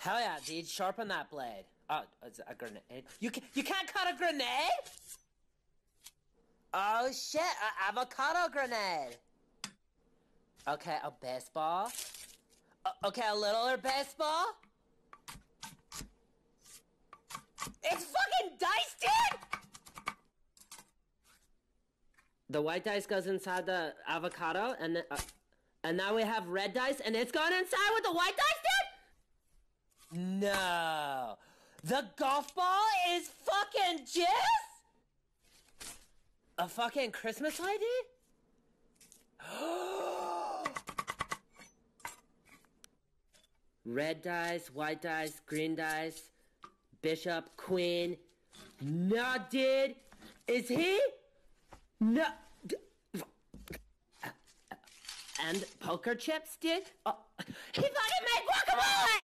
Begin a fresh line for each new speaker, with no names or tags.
Hell yeah, dude! Sharpen that blade. Oh, it's a grenade. You can you can't cut a grenade. Oh shit! A avocado grenade. Okay, a baseball. O- okay, a littler baseball. It's fucking dice, dude! The white dice goes inside the avocado, and uh, and now we have red dice, and it's gone inside with the white dice, dude. No, the golf ball is fucking jizz. A fucking Christmas lady? Red dice, white dice, green dice, bishop, queen. No, dude. Is he? No. And poker chips, dude? Oh, he!